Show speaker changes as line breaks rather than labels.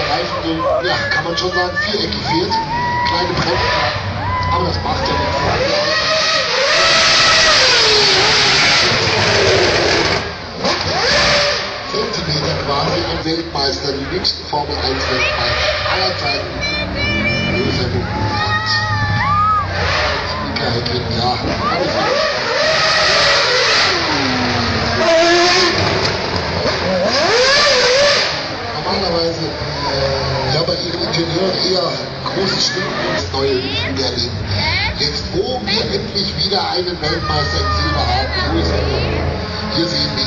Reifen so, ja, kann man schon sagen, viereckig fährt. Kleine Bremsen, aber das macht ja nichts. Zentimeter quasi ein Weltmeister, die nächsten Formel 1 Weltmeister aller Zeiten. Moment. Michael Kind, ja. Normalerweise Ingenieuren eher große Stunden ins neue Leben erleben. Jetzt wo wir endlich wieder einen Weltmeister im Silber haben, wo ist er? Hier sehen wir